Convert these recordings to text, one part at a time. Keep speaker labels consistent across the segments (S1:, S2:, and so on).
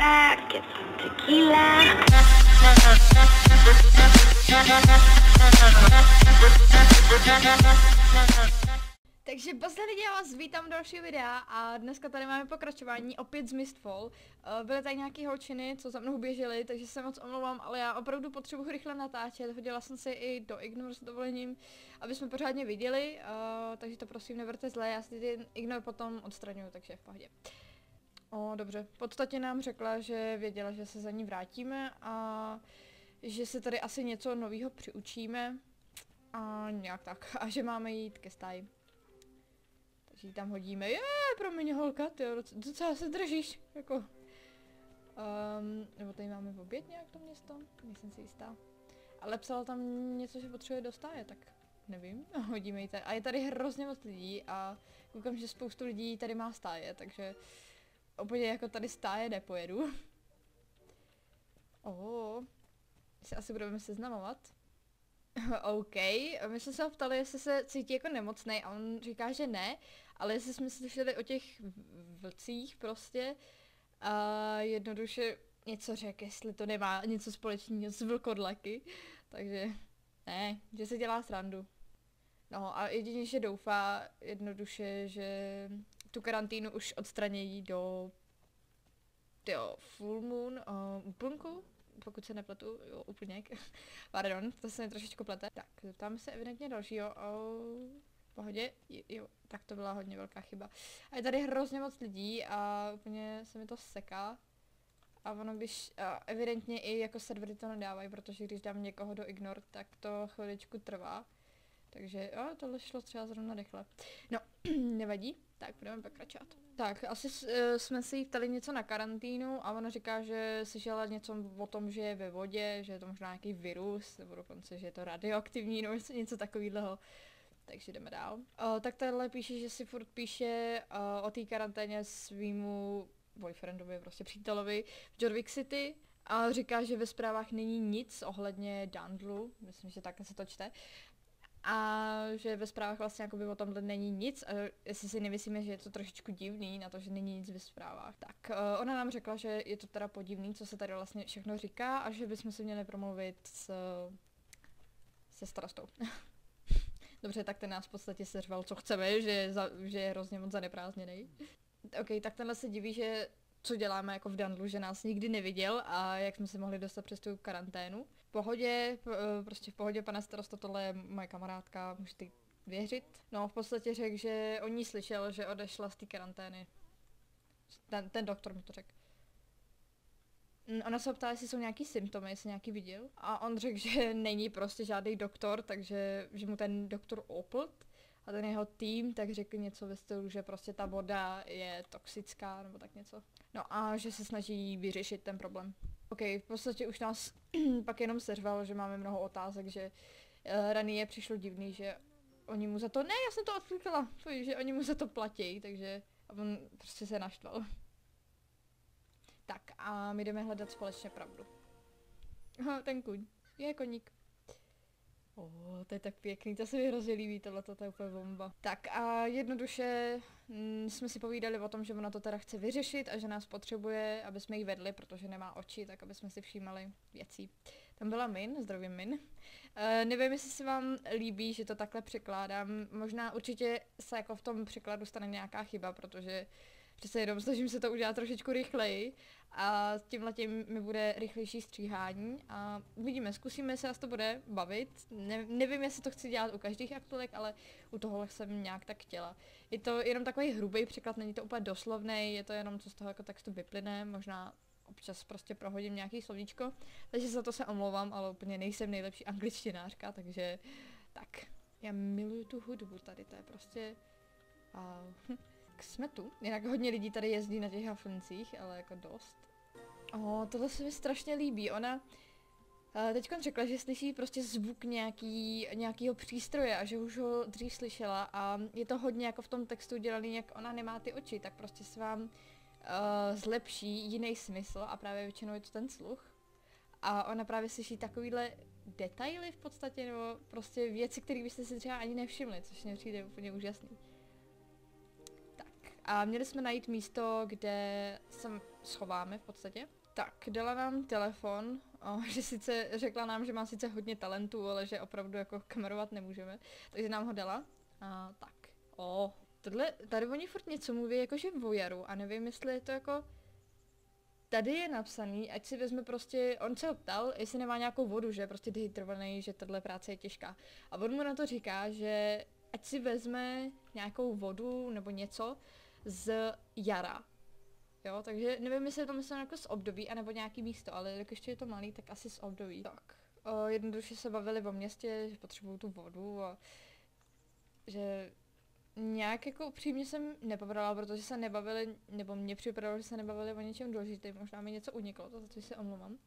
S1: back, get some tequila.
S2: Takže pozdrav lidi, já vás vítám u dalšího videa a dneska tady máme pokračování opět z Mistfall. Uh, byly tady nějaký holčiny, co za mnou běžely, takže se moc omlouvám, ale já opravdu potřebuji rychle natáčet. Hodila jsem se i do Ignore s dovolením, aby jsme pořádně viděli, uh, takže to prosím neberte zle, já si ty Ignore potom odstraňuju, takže v pohodě. O, dobře. V podstatě nám řekla, že věděla, že se za ní vrátíme a že se tady asi něco nového přiučíme. A nějak tak. A že máme jít ke stáji. Takže ji tam hodíme. Je, promiň holka, ty docela se držíš. Jako. Um, nebo tady máme v oběd nějak to město? Nejsem si jistá. Ale psala tam něco, že potřebuje do stáje, tak nevím. Hodíme ji tady. A je tady hrozně moc lidí a koukám, že spoustu lidí tady má stáje, takže úplně jako tady stáje nepojedu. Oh, se asi budeme seznamovat. OK, my jsme se ho ptali, jestli se cítí jako nemocný a on říká, že ne, ale jestli jsme slyšeli o těch vlcích prostě a jednoduše něco řekl, jestli to nemá něco společného s vlkodlaky, takže ne, že se dělá srandu. No a jedině, že doufá jednoduše, že tu karanténu už odstranějí do jo, full moon, uh, úplnku, pokud se nepletu, jo, úplně, pardon, to se mi trošičku plete. Tak, zeptáme se evidentně dalšího, oh, pohodě, jo, tak to byla hodně velká chyba. A je tady hrozně moc lidí a úplně se mi to seká. A ono když, a evidentně i jako servery to nedávají, protože když dám někoho do ignore, tak to chviličku trvá. Takže jo, tohle šlo třeba zrovna rychle. No, nevadí, tak budeme pokračovat. Tak, asi uh, jsme si jí ptali něco na karanténu a ona říká, že slyšela něco o tom, že je ve vodě, že je to možná nějaký virus, nebo dokonce, že je to radioaktivní, nebo něco takového. Takže jdeme dál. Uh, tak tahle píše, že si furt píše uh, o té karanténě svýmu boyfriendovi, prostě přítelovi v Jorvik City a říká, že ve zprávách není nic ohledně Dandlu, myslím, že tak se to čte, a že ve zprávách vlastně jakoby o tomhle není nic a jestli si nemyslíme, že je to trošičku divný na to, že není nic ve zprávách. Tak uh, ona nám řekla, že je to teda podivný, co se tady vlastně všechno říká a že bychom si měli promluvit s, se starostou. Dobře, tak ten nás v podstatě seřval, co chceme, že je, za, že je hrozně moc zaneprázdněný. OK, tak tenhle se diví, že co děláme jako v Dandlu, že nás nikdy neviděl a jak jsme se mohli dostat přes tu karanténu. V pohodě, eh, prostě v pohodě, pane starosto, tohle je moje kamarádka, můžete věřit. No, v podstatě řekl, že o ní slyšel, že odešla z té karantény. Ten, ten doktor mi to řekl. Mm, ona se ptala, jestli jsou nějaký symptomy, jestli nějaký viděl. A on řekl, že není prostě žádný doktor, takže že mu ten doktor oplt a ten jeho tým tak řekl něco ve stylu, že prostě ta voda je toxická nebo tak něco. No a že se snaží vyřešit ten problém. OK, v podstatě už nás pak jenom seřval, že máme mnoho otázek, že uh, je přišlo divný, že oni mu za to, ne, já jsem to odklikala, že oni mu za to platí, takže a on prostě se naštval. Tak a my jdeme hledat společně pravdu. Aha, ten kuň. Je koník. Oh, to je tak pěkný, to se mi hrozně líbí, tohle to je úplně bomba. Tak a jednoduše mm, jsme si povídali o tom, že ona to teda chce vyřešit a že nás potřebuje, aby jsme jí vedli, protože nemá oči, tak aby jsme si všímali věcí. Tam byla Min, zdravím Min. Uh, nevím, jestli se vám líbí, že to takhle překládám. Možná určitě se jako v tom překladu stane nějaká chyba, protože přece jenom snažím se to udělat trošičku rychleji a tímhle tím mi bude rychlejší stříhání a vidíme, zkusíme se, to bude bavit. Ne, nevím, jestli to chci dělat u každých aktuálek, ale u tohohle jsem nějak tak chtěla. Je to jenom takový hrubý překlad, není to úplně doslovný, je to jenom, co z toho jako textu vyplyne, možná občas prostě prohodím nějaký slovíčko, takže za to se omlouvám, ale úplně nejsem nejlepší angličtinářka, takže tak. Já miluju tu hudbu tady, to je prostě... Uh, jsme tu. Jinak hodně lidí tady jezdí na těch haflincích, ale jako dost. O, tohle se mi strašně líbí. Ona uh, teď řekla, že slyší prostě zvuk nějaký, nějakýho přístroje a že už ho dřív slyšela a je to hodně jako v tom textu udělaný, jak ona nemá ty oči, tak prostě se vám uh, zlepší jiný smysl a právě většinou je to ten sluch. A ona právě slyší takovýhle detaily v podstatě, nebo prostě věci, které byste si třeba ani nevšimli, což mě přijde úplně úžasný. A měli jsme najít místo, kde jsem schováme v podstatě. Tak, dala nám telefon, o, že sice řekla nám, že má sice hodně talentů, ale že opravdu jako kamerovat nemůžeme, takže nám ho dala. A tak, o, tohle, tady oni furt něco mluví jakože vojaru a nevím, jestli je to jako tady je napsaný, ať si vezme prostě, on se ho ptal, jestli nemá nějakou vodu, že je prostě dehydrovaný, že tahle práce je těžká. A on mu na to říká, že ať si vezme nějakou vodu nebo něco z jara. Jo, takže nevím, jestli je to myslím jako z období, anebo nějaký místo, ale jak ještě je to malý, tak asi z období. Tak, o, jednoduše se bavili o městě, že potřebují tu vodu a že nějak jako upřímně jsem nepobrala, protože se nebavili, nebo mě připadalo, že se nebavili o něčem důležitém, možná mi něco uniklo, to za co se omlouvám.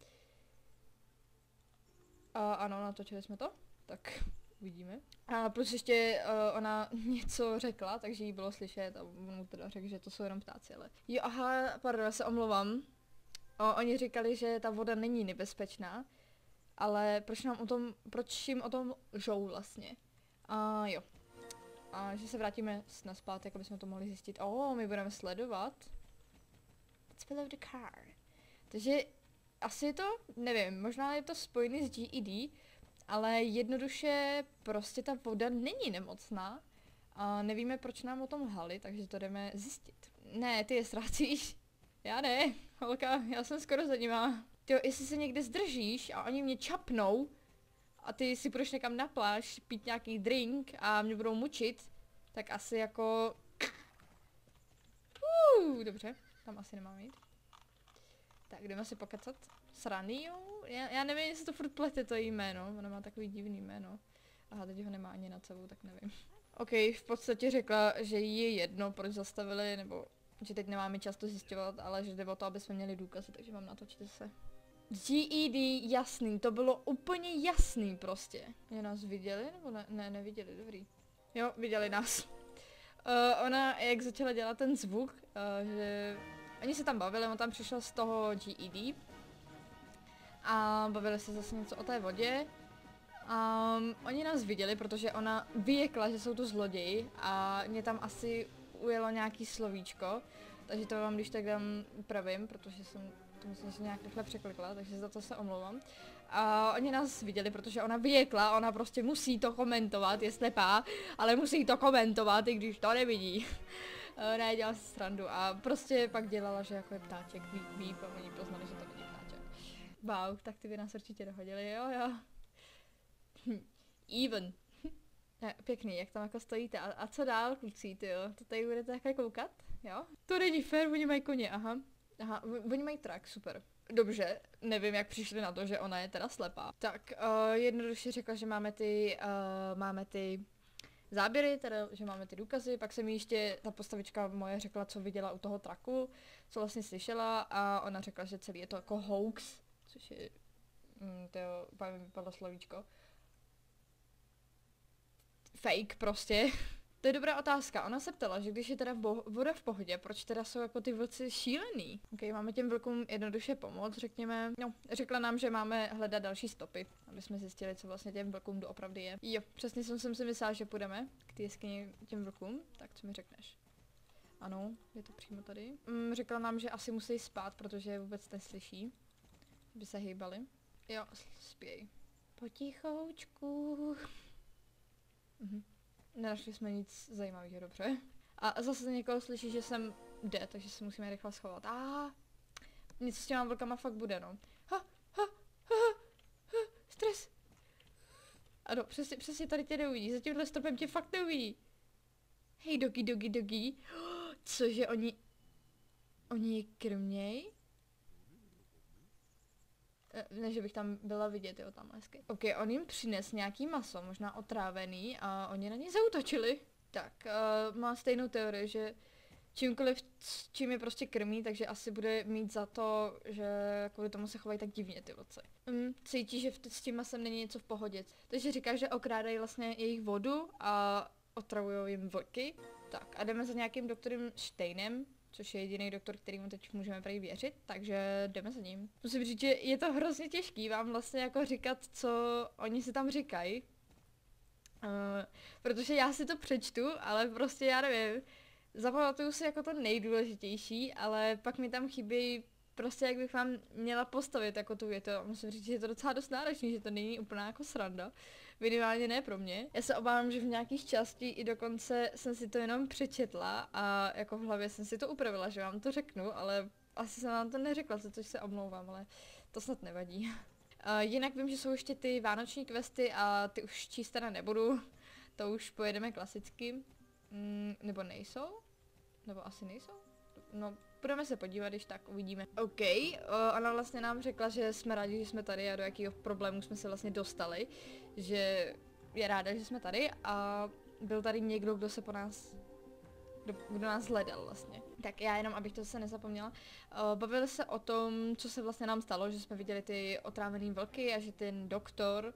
S2: A ano, natočili jsme to, tak uvidíme. A plus ještě uh, ona něco řekla, takže jí bylo slyšet a on teda řekl, že to jsou jenom ptáci, ale... Jo, aha, pardon, já se omlouvám. O, oni říkali, že ta voda není nebezpečná, ale proč nám o tom, proč jim o tom žou vlastně? A jo, a že se vrátíme na zpátek, aby jsme to mohli zjistit. O, oh, my budeme sledovat. Let's follow the car. Takže asi je to, nevím, možná je to spojený s GED, ale jednoduše prostě ta voda není nemocná a nevíme, proč nám o tom lhali, takže to jdeme zjistit. Ne, ty je ztrácíš. Já ne, holka, já jsem skoro za nima. Ty, jestli se někde zdržíš a oni mě čapnou, a ty si půjdeš někam na pláž, pít nějaký drink a mě budou mučit, tak asi jako... Uh, dobře, tam asi nemám jít. Tak, jdeme si pokecat. S Raniou? Já, já nevím, jestli to furt plete to jméno, ono má takový divný jméno. Aha, teď ho nemá ani nad sebou, tak nevím. OK, v podstatě řekla, že jí je jedno, proč zastavili, nebo že teď nemáme často zjišťovat, ale že jde o to, aby jsme měli důkazy, takže mám natočit se. GED, jasný, to bylo úplně jasný prostě. Je nás viděli, nebo ne, ne neviděli, dobrý. Jo, viděli nás. Uh, ona, jak začala dělat ten zvuk, uh, že oni se tam bavili, on tam přišel z toho GED a bavili se zase něco o té vodě. Um, oni nás viděli, protože ona vyjekla, že jsou to zloději a mě tam asi ujelo nějaký slovíčko, takže to vám když tak dám upravím, protože jsem to myslím, že nějak rychle překlikla, takže za to se omlouvám. A oni nás viděli, protože ona vyjekla, ona prostě musí to komentovat, je slepá, ale musí to komentovat, i když to nevidí. Eh, ne, dělala si srandu a prostě pak dělala, že jako je ptáček, víp, víp a oni poznali, že to. Wow, tak ty by nás určitě dohodili, jo, jo. Even. Pěkný, jak tam jako stojíte. A, a co dál, kluci, ty jo? To tady budete takhle koukat? Jo? To není fér, oni mají koně, aha. Aha, oni mají trak, super. Dobře, nevím, jak přišli na to, že ona je teda slepá. Tak, uh, jednoduše řekla, že máme ty, uh, máme ty záběry, teda, že máme ty důkazy, pak se mi ještě ta postavička moje řekla, co viděla u toho traku, co vlastně slyšela a ona řekla, že celý je to jako hoax, což je, mm, to jo, mi vypadlo slovíčko. Fake prostě. To je dobrá otázka. Ona se ptala, že když je teda voda v pohodě, proč teda jsou jako ty vlci šílený? Ok, máme těm vlkům jednoduše pomoct, řekněme. No, řekla nám, že máme hledat další stopy, aby jsme zjistili, co vlastně těm vlkům doopravdy je. Jo, přesně jsem, jsem si myslela, že půjdeme k té jeskyni těm vlkům, tak co mi řekneš? Ano, je to přímo tady. Mm, řekla nám, že asi musí spát, protože vůbec neslyší, aby se hýbali. Jo, spěj. Potichoučku. Mhm. Nenašli jsme nic zajímavého, dobře. A zase někoho slyší, že jsem jde, takže se musíme rychle schovat. A něco s těma vlkama fakt bude, no. Ha, ha, ha, ha, stres. Ano, přesně, přesně tady tě neuvidí, za tímhle stropem tě fakt neuvidí. Hej, dogi, dogi, dogi. Cože oni... Oni je krměj? Eh, ne, že bych tam byla vidět, jo, tam hezky. Ok, on jim přines nějaký maso, možná otrávený, a oni na ně zautočili. Tak, uh, má stejnou teorii, že čímkoliv, čím je prostě krmí, takže asi bude mít za to, že kvůli tomu se chovají tak divně ty loce. Mm, cítí, že v s tím masem není něco v pohodě. Takže říká, že okrádají vlastně jejich vodu a otravují jim vlky. Tak a jdeme za nějakým doktorem Steinem, což je jediný doktor, kterýmu teď můžeme prý věřit, takže jdeme za ním. Musím říct, že je to hrozně těžký vám vlastně jako říkat, co oni si tam říkají. Uh, protože já si to přečtu, ale prostě já nevím, zapamatuju si jako to nejdůležitější, ale pak mi tam chybí prostě jak bych vám měla postavit jako tu větu. Musím říct, že je to docela dost náročný, že to není úplná jako sranda. Minimálně ne pro mě. Já se obávám, že v nějakých částí i dokonce jsem si to jenom přečetla a jako v hlavě jsem si to upravila, že vám to řeknu, ale asi jsem vám to neřekla, za což se omlouvám, ale to snad nevadí. Uh, jinak vím, že jsou ještě ty vánoční questy a ty už číst teda nebudu. To už pojedeme klasicky. Mm, nebo nejsou? Nebo asi nejsou? No, budeme se podívat, když tak uvidíme. OK, ona vlastně nám řekla, že jsme rádi, že jsme tady a do jakého problému jsme se vlastně dostali. Že je ráda, že jsme tady a byl tady někdo, kdo se po nás kdo, kdo nás hledal vlastně. Tak já jenom, abych to se nezapomněla, uh, bavili se o tom, co se vlastně nám stalo, že jsme viděli ty otrávený vlky a že ten doktor,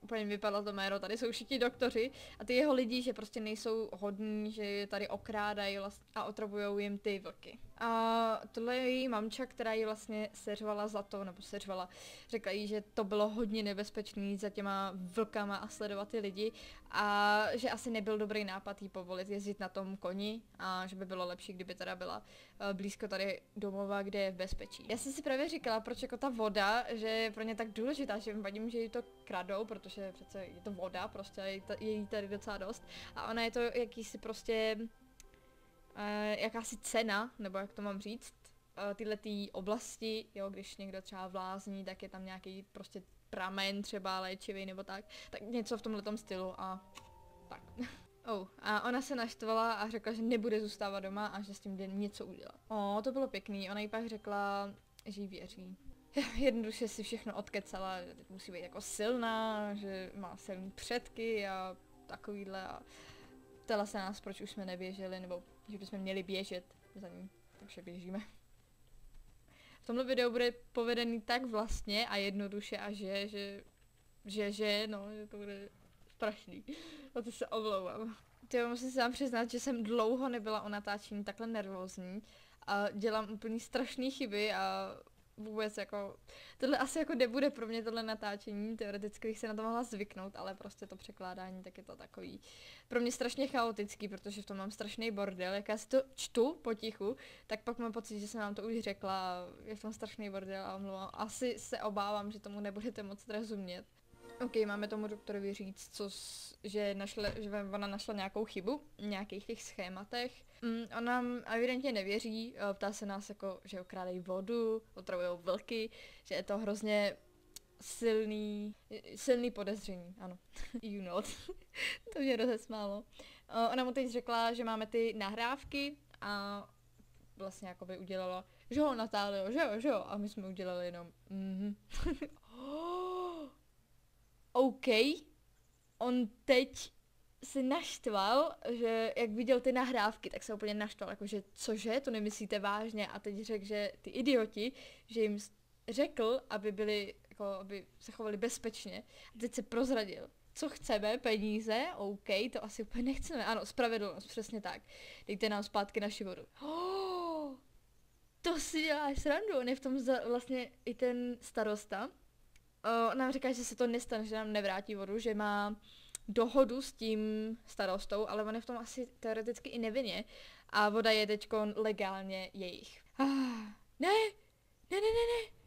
S2: úplně vypadalo to jméno, tady jsou všichni doktoři a ty jeho lidi, že prostě nejsou hodní, že je tady okrádají a otravují jim ty vlky. A tohle je její mamča, která ji vlastně seřvala za to, nebo seřvala, řekla jí, že to bylo hodně nebezpečný za těma vlkama a sledovat ty lidi a že asi nebyl dobrý nápad jí povolit jezdit na tom koni a že by bylo lepší, kdyby teda byla blízko tady domova, kde je v bezpečí. Já jsem si právě říkala, proč jako ta voda, že je pro ně tak důležitá, že jim vadím, že jí to kradou, protože přece je to voda, prostě je jí tady docela dost a ona je to jakýsi prostě uh, jakási cena, nebo jak to mám říct, uh, tyhle tý oblasti, jo, když někdo třeba vlázní, tak je tam nějaký prostě pramen třeba léčivý nebo tak, tak něco v tomhle stylu a tak. Oh, a ona se naštvala a řekla, že nebude zůstávat doma a že s tím jde něco udělat. O, to bylo pěkný. Ona jí pak řekla, že jí věří. Jednoduše si všechno odkecala, že musí být jako silná, že má silný předky a takovýhle a ptala se nás, proč už jsme neběželi, nebo že bychom měli běžet za ní, takže běžíme. V tomhle videu bude povedený tak vlastně a jednoduše a že, že, že, že, no, že to bude strašný. A to se omlouvám. Ty musím se vám přiznat, že jsem dlouho nebyla o natáčení takhle nervózní a dělám úplně strašné chyby a vůbec jako, tohle asi jako nebude pro mě tohle natáčení, teoreticky bych se na to mohla zvyknout, ale prostě to překládání, tak je to takový pro mě strašně chaotický, protože v tom mám strašný bordel, jak já si to čtu potichu, tak pak mám pocit, že jsem vám to už řekla, je v tom strašný bordel a omlouvám. Asi se obávám, že tomu nebudete moc rozumět. OK, máme tomu doktorovi říct, co, že, našle, že ona našla nějakou chybu v nějakých těch schématech. Mm, on nám evidentně nevěří, eh, ptá se nás jako, že okrádají vodu, otravují vlky, že je to hrozně silný, silný podezření, ano. you know. to mě rozesmálo. Uh, ona mu teď řekla, že máme ty nahrávky a vlastně jakoby udělala, že ho Natálio, že jo, že jo, a my jsme udělali jenom, mhm. OK, on teď se naštval, že jak viděl ty nahrávky, tak se úplně naštval, jakože cože, to nemyslíte vážně a teď řekl, že ty idioti, že jim řekl, aby byli, jako, aby se chovali bezpečně a teď se prozradil. Co chceme? Peníze? OK, to asi úplně nechceme. Ano, spravedlnost, přesně tak. Dejte nám zpátky naši vodu. Oh, to si děláš srandu, on je v tom za, vlastně i ten starosta, uh, nám říká, že se to nestane, že nám nevrátí vodu, že má dohodu s tím starostou, ale on je v tom asi teoreticky i nevinně a voda je teď legálně jejich. Ah, ne, ne, ne, ne, ne.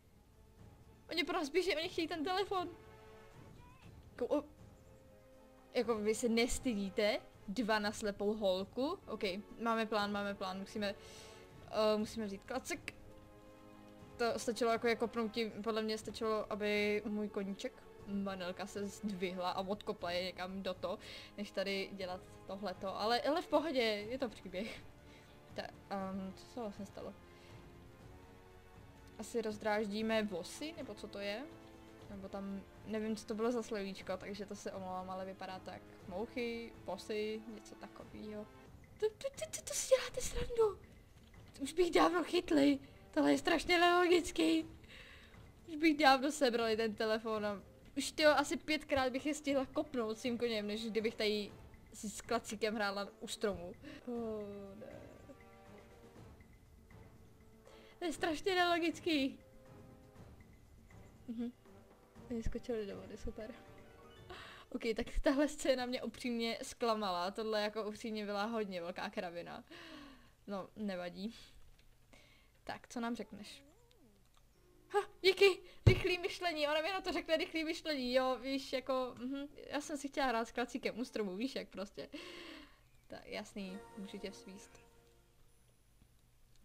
S2: Oni pro nás běží, oni chtějí ten telefon. Jako, o, jako vy se nestydíte? Dva na slepou holku? OK, máme plán, máme plán, musíme, uh, musíme vzít klacek to stačilo jako, jako pnutí, podle mě stačilo, aby můj koníček, manelka se zdvihla a odkopla je někam do to, než tady dělat tohleto, ale, ale v pohodě, je to příběh. Ta, um, co se vlastně stalo? Asi rozdráždíme vosy, nebo co to je? Nebo tam, nevím, co to bylo za slovíčko, takže to se omlouvám, ale vypadá tak mouchy, posy, něco takového. To, to, to, to, to si děláte srandu! Už bych dávno chytli. Tohle je strašně nelogický. Už bych dávno sebrali ten telefon a už tyjo, asi pětkrát bych je stihla kopnout s tím koněm, než kdybych tady si s klacíkem hrála u stromu. Oh, ne. To je strašně nelogický. Mhm. Vyskočili do vody, super. Ok, tak tahle scéna mě upřímně zklamala, tohle jako upřímně byla hodně velká kravina. No, nevadí. Tak, co nám řekneš? Ha, díky, rychlý myšlení, ona mi na to řekne rychlý myšlení, jo, víš, jako, mhm, já jsem si chtěla hrát s klacíkem u stromu, víš, jak prostě. Tak, jasný, můžu tě svíst.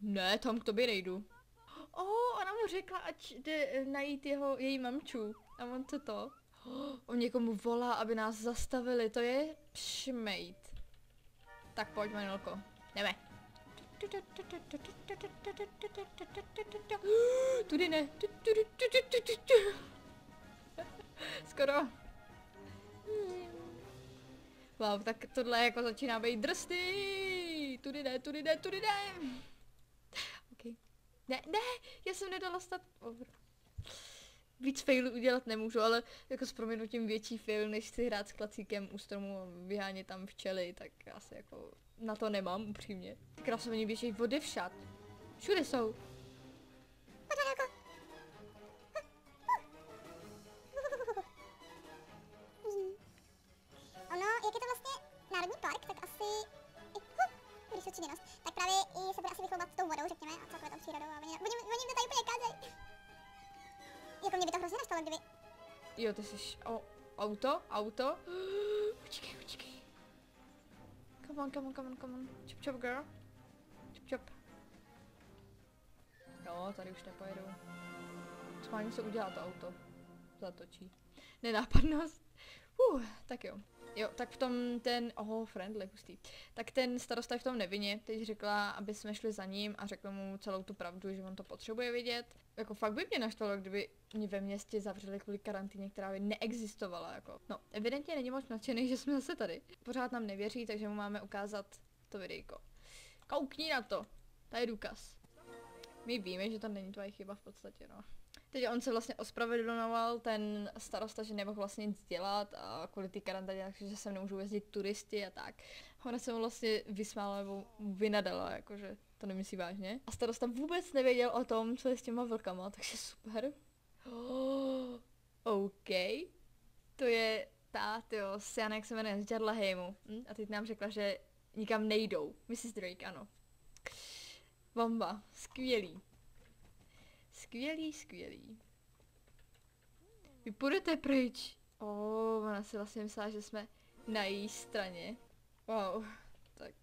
S2: Ne, tam k tobě nejdu. Oh, ona mu řekla, ať jde eh, najít jeho, její mamču. A on co to? Oh, on někomu volá, aby nás zastavili, to je šmejt. Tak pojď, Manilko, jdeme. Tudy ne. Skoro. Wow, tak tohle jako začíná být drsný. Tudy ne, tudy ne, tudy ne. Ok. Ne, ne, já jsem nedala stat over. Víc failů udělat nemůžu, ale jako s proměnutím větší fail, než si hrát s klacíkem u stromu a vyhánět tam včely, tak asi jako na to nemám upřímně. Krasovní běží vody všad. Všude jsou. Jo, ty jsi... O, auto? Auto? Počkej, počkej. Come on, come on, come on, come on. Chop, chop, girl. Chop, chop. Jo, tady už nepojedu. Schválně se udělá to auto. Zatočí. Nenápadnost. Uh, tak jo. Jo, tak v tom ten, oho, friendly, hustý. Tak ten starosta je v tom nevině, teď řekla, aby jsme šli za ním a řekla mu celou tu pravdu, že on to potřebuje vidět. Jako fakt by mě naštvalo, kdyby mě ve městě zavřeli kvůli karanténě, která by neexistovala, jako. No, evidentně není moc nadšený, že jsme zase tady. Pořád nám nevěří, takže mu máme ukázat to videjko. Koukni na to, to je důkaz. My víme, že to není tvoje chyba v podstatě, no. Teď on se vlastně ospravedlňoval, ten starosta, že nemohl vlastně nic dělat a kvůli té karanténě, že sem nemůžou jezdit turisti a tak. Ona se mu vlastně vysmála nebo vynadala, jakože to nemyslí vážně. A starosta vůbec nevěděl o tom, co je s těma vlkama, takže super. Oh, OK. To je ta, tyjo, Siana, jak se jmenuje, z Jarlaheimu. Hm? A teď nám řekla, že nikam nejdou. Mrs. Drake, ano. Bomba, skvělý. Skvělý, skvělý. Vy půjdete pryč. O, oh, ona si vlastně myslela, že jsme na její straně. Wow, tak.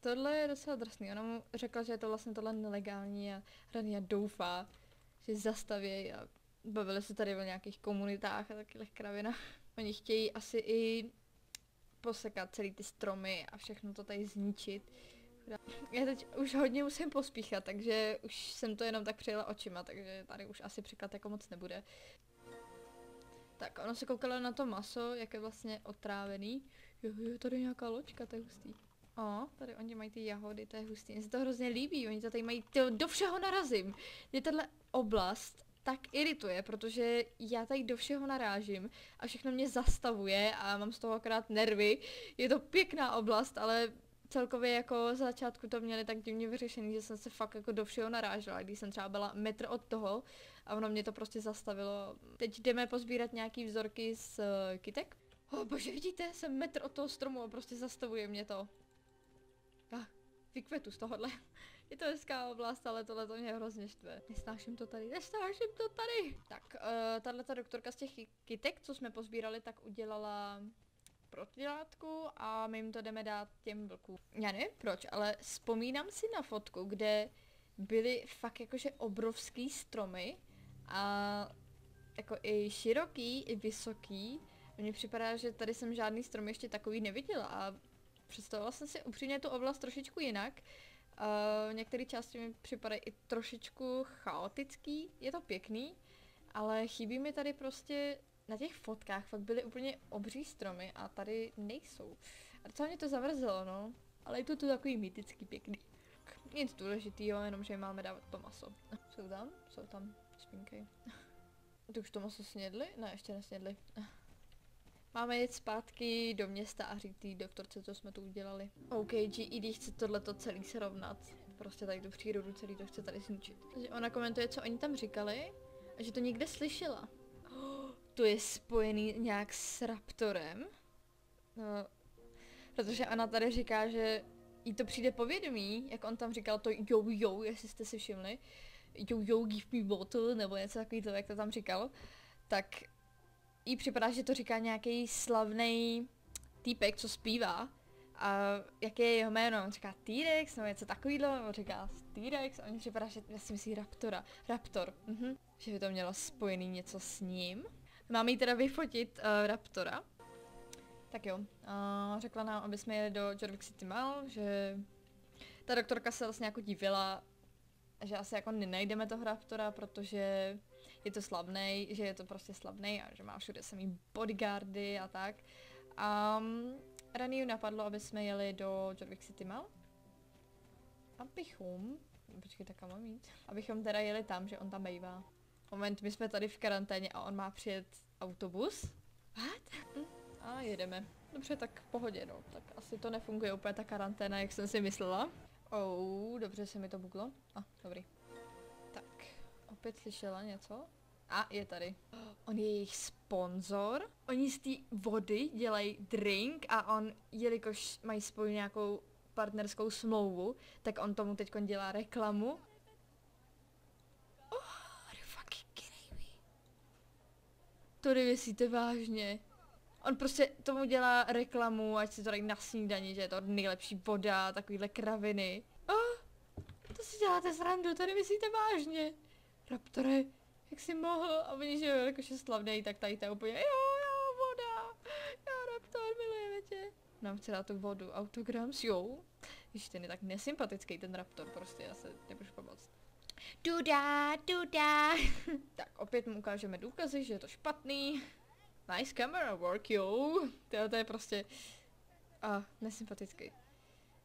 S2: Tohle je docela drsný. Ona mu řekla, že je to vlastně tohle nelegální a Rania doufá, že zastaví a bavili se tady o nějakých komunitách a takových kravina. Oni chtějí asi i posekat celý ty stromy a všechno to tady zničit. Já teď už hodně musím pospíchat, takže už jsem to jenom tak přijela očima, takže tady už asi překlad jako moc nebude. Tak, ono se koukalo na to maso, jak je vlastně otrávený. Jo, jo, tady nějaká loďka, to je hustý. O, tady oni mají ty jahody, to je hustý. Mně se to hrozně líbí, oni to tady mají, tyjo, do všeho narazím. Mě tahle oblast tak irituje, protože já tady do všeho narážím a všechno mě zastavuje a mám z toho akorát nervy. Je to pěkná oblast, ale celkově jako za začátku to měli tak divně vyřešený, že jsem se fakt jako do všeho narážela, když jsem třeba byla metr od toho a ono mě to prostě zastavilo. Teď jdeme pozbírat nějaký vzorky z uh, kytek. Oh, bože, vidíte, jsem metr od toho stromu a prostě zastavuje mě to. Ah, vykvetu z tohohle. Je to hezká oblast, ale tohle to mě hrozně štve. Nesnáším to tady, nesnáším to tady. Tak, uh, tahle doktorka z těch kytek, co jsme pozbírali, tak udělala protilátku a my jim to jdeme dát těm vlkům. Já nevím proč, ale vzpomínám si na fotku, kde byly fakt jakože obrovský stromy a jako i široký, i vysoký. Mně připadá, že tady jsem žádný strom ještě takový neviděla a představovala jsem si upřímně tu oblast trošičku jinak. Uh, některé části mi připadají i trošičku chaotický, je to pěkný, ale chybí mi tady prostě na těch fotkách fakt byly úplně obří stromy a tady nejsou. A docela mě to zavrzelo, no. Ale je to tu takový mýtický pěkný. Nic důležitýho, jenom že máme dávat to maso. Jsou tam? Jsou tam. Spinkej. Ty už to maso snědli? Ne, ještě nesnědli. Máme jít zpátky do města a říct té doktorce, co jsme tu udělali. OK, GED chce tohleto celý srovnat. Prostě tady tu přírodu celý to chce tady zničit. Ona komentuje, co oni tam říkali a že to někde slyšela to je spojený nějak s Raptorem. No, protože Ana tady říká, že jí to přijde povědomí, jak on tam říkal to jo jo, jestli jste si všimli, jo jo give me bottle, nebo něco takového, jak to tam říkal, tak jí připadá, že to říká nějaký slavný týpek, co zpívá. A jaké je jeho jméno? On říká T-Rex nebo něco takového, nebo říká T-Rex, on připadá, že já si myslí Raptora. Raptor, mhm. Že by to mělo spojený něco s ním. Máme jí teda vyfotit uh, Raptora. Tak jo, uh, řekla nám, aby jsme jeli do Jorvik City Mall, že ta doktorka se vlastně jako divila, že asi jako nenajdeme toho Raptora, protože je to slavný, že je to prostě slavný a že má všude samý bodyguardy a tak. A um, Raniu napadlo, aby jsme jeli do Jorvik City Mall. Abychom, počkej, tak kam mám jít? Abychom teda jeli tam, že on tam bývá. Moment, my jsme tady v karanténě a on má přijet autobus. What? Hm, A jedeme. Dobře, tak v pohodě, no. Tak asi to nefunguje úplně ta karanténa, jak jsem si myslela. Oh, dobře se mi to buglo. A, ah, dobrý. Tak, opět slyšela něco. A, je tady. On je jejich sponzor. Oni z té vody dělají drink a on, jelikož mají spolu nějakou partnerskou smlouvu, tak on tomu teď dělá reklamu. Oh, are you fucking kidding me? To nemyslíte vážně. On prostě tomu dělá reklamu, ať si to dají na snídani, že je to nejlepší voda, takovýhle kraviny. Oh, to si děláte srandu, to nemyslíte vážně. Raptore, jak jsi mohl? A oni, že jo, jakože slavnej, tak tady je úplně, jo, jo, voda, jo, Raptor, milujeme tě. Nám chce dát tu vodu, autograms, jo. Když ten je tak nesympatický, ten Raptor, prostě já se nemůžu pomoct. Duda, duda. tak opět mu ukážeme důkazy, že je to špatný. Nice camera work, jo. To, je prostě... A, nesympatický.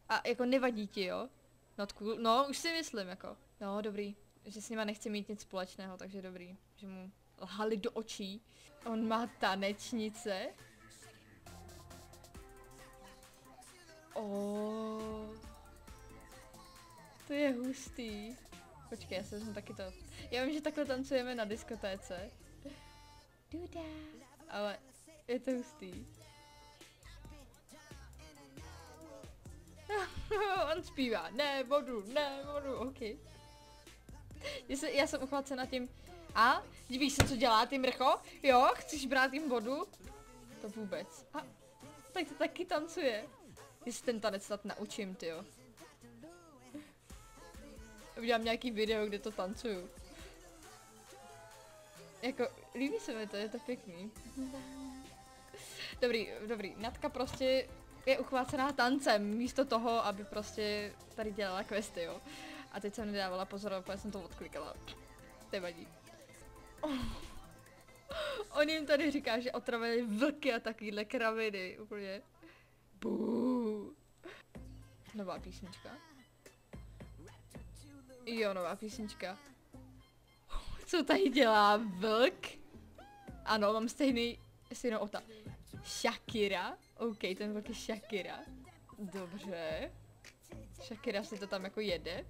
S2: A jako nevadí ti, jo? Not cool. No, už si myslím, jako. No, dobrý. Že s nima nechce mít nic společného, takže dobrý. Že mu lhali do očí. On má tanečnice. Oh. To je hustý. Počkej, já se vezmu taky to. Já vím, že takhle tancujeme na diskotéce. Duda. Ale je to hustý. On zpívá, ne vodu, ne vodu, ok. Já, se, já jsem uchvácena tím, a? Divíš se, co dělá ty mrcho? Jo, chceš brát jim vodu? To vůbec. A, tak to taky tancuje. Jestli ten tanec snad naučím, ty jo. Udělám nějaký video, kde to tancuju. Jako, líbí se mi to, je to pěkný. Dobrý, dobrý. Natka prostě je uchvácená tancem, místo toho, aby prostě tady dělala questy, jo. A teď jsem nedávala pozor, protože jsem to odklikala. To vadí. On jim tady říká, že otravili vlky a takovýhle kraviny, úplně. Bů. Nová písnička. Jo, nová písnička. Co tady dělá vlk? Ano, mám stejný, stejnou ota. Shakira. OK, ten vlk je Shakira. Dobře. Shakira si to tam jako jede.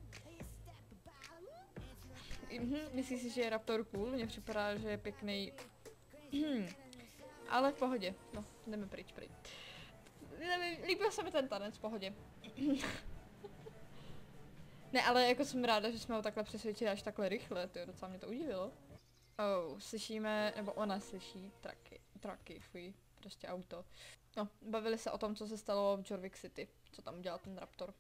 S2: Mhm, myslíš si, že je Raptor cool? Mně připadá, že je pěkný. Ale v pohodě. No, jdeme pryč, pryč. Líbil se mi ten tanec, v pohodě. Ne, ale jako jsem ráda, že jsme ho takhle přesvědčili až takhle rychle, to docela mě to udivilo. Oh, slyšíme, nebo ona slyší traky, traky, fuj, prostě auto. No, bavili se o tom, co se stalo v Jorvik City, co tam dělal ten Raptor.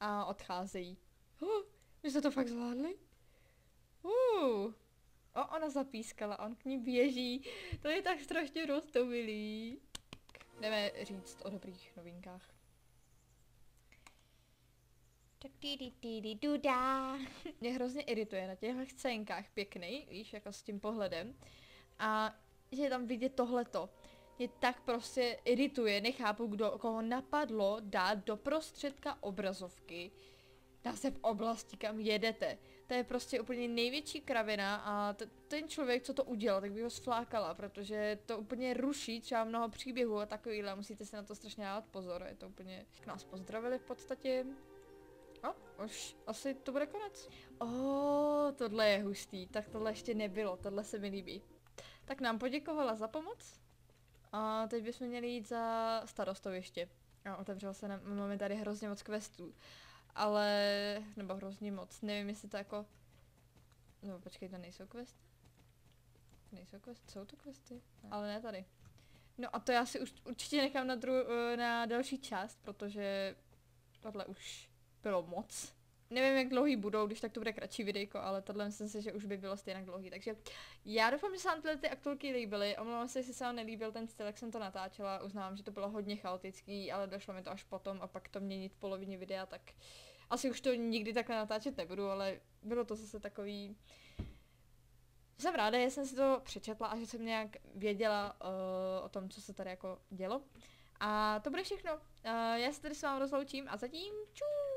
S2: A odcházejí. Oh, my jste to fakt zvládli? Uh, o, ona zapískala, on k ní běží. To je tak strašně roztomilý. Jdeme říct o dobrých novinkách. Tak duda. Mě hrozně irituje na těchto scénkách pěkný, víš, jako s tím pohledem. A že tam vidět tohleto. Mě tak prostě irituje, nechápu, kdo, koho napadlo dát do prostředka obrazovky dá se v oblasti, kam jedete. To je prostě úplně největší kravina a ten člověk, co to udělal, tak by ho sflákala, protože to úplně ruší třeba mnoho příběhů a takovýhle, musíte si na to strašně dávat pozor, je to úplně, nás pozdravili v podstatě. A, už asi to bude konec. O, oh, tohle je hustý, tak tohle ještě nebylo, tohle se mi líbí. Tak nám poděkovala za pomoc. A teď bychom měli jít za starostou ještě. A otevřelo se nám, máme tady hrozně moc questů. Ale, nebo hrozně moc, nevím jestli to jako, no počkej, to nejsou questy? Nejsou questy, jsou to questy? Ne. Ale ne tady. No a to já si už určitě nechám na, dru, na další část, protože tohle už bylo moc. Nevím, jak dlouhý budou, když tak to bude kratší videjko, ale tohle myslím si, že už by bylo stejně dlouhý. Takže já doufám, že se vám tyhle ty aktuálky líbily. Omlouvám se, jestli se vám nelíbil ten styl, jak jsem to natáčela. Uznávám, že to bylo hodně chaotický, ale došlo mi to až potom a pak to měnit v polovině videa, tak asi už to nikdy takhle natáčet nebudu, ale bylo to zase takový... Jsem ráda, že jsem si to přečetla a že jsem nějak věděla uh, o tom, co se tady jako dělo. A to bude všechno. Uh, já se tady s vámi rozloučím a zatím čus!